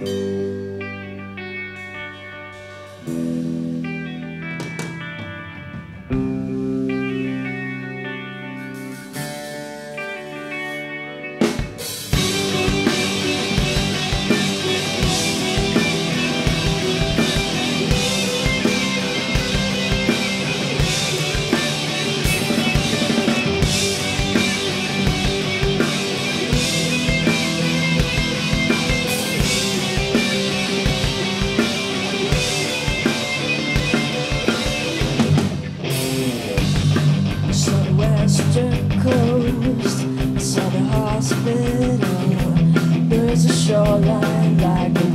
Música shoreline like a